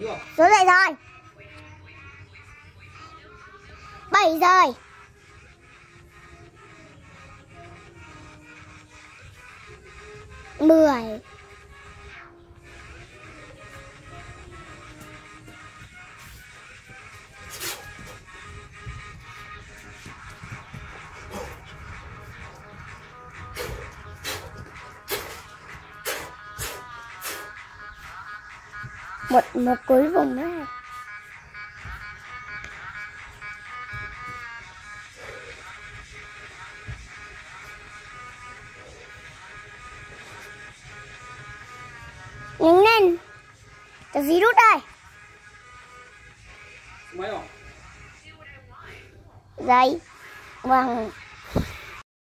dậy chưa Xuống dậy rồi. 7 rồi. Mười. Một một cuối vùng nữa nhanh lên. Cho gì rút đây? Giấy vâng